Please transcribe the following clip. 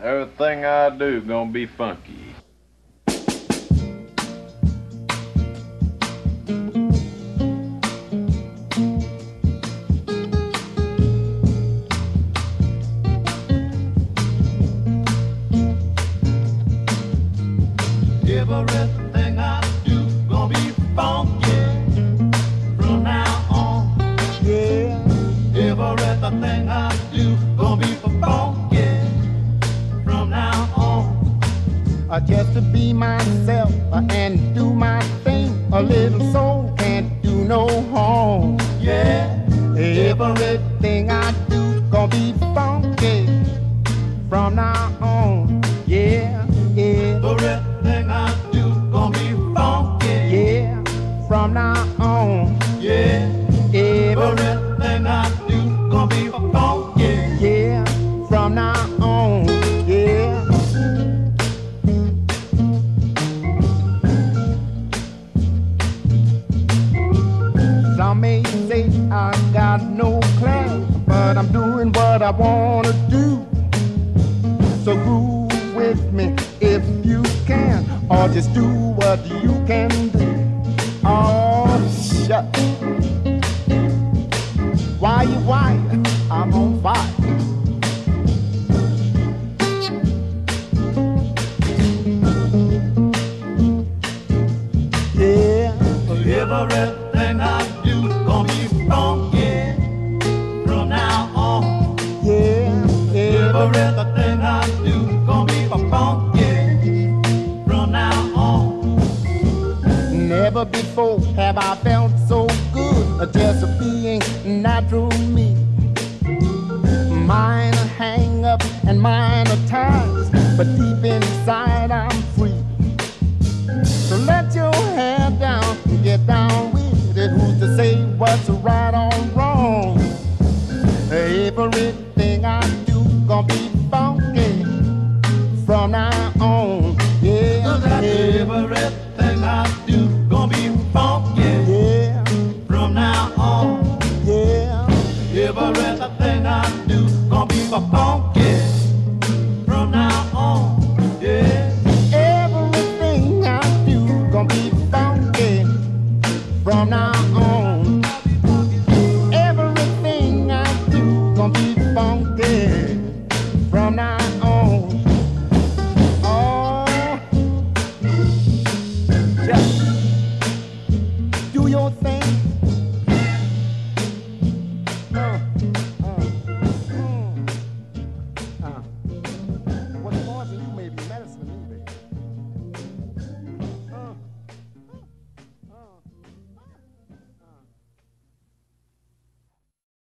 Everything I do gonna be funky. Everything I just to be myself uh, and do my thing. A little soul can't do no harm. Yeah, Everything I do gonna be funky from now on. Yeah, yeah, everything I do gonna be funky. yeah, from now on. Yeah, everything I do gonna be funky. yeah, from now on. Got no class, but I'm doing what I wanna do. So groove with me if you can, or just do what you can do. Oh, shut. Why you why? I'm on fire. Yeah, Everything Never before have I felt so good, just being natural me. Mine a hang up and mine a ties, but deep inside I'm free. So let your hair down and get down with it. Who's to say what's right or wrong? Everything I gonna be funky from now on. Yeah, everything I do gonna be funky yeah, from now on. yeah. Everything I do gonna be funky from now on. Yeah, Everything I do gonna be funky from now on.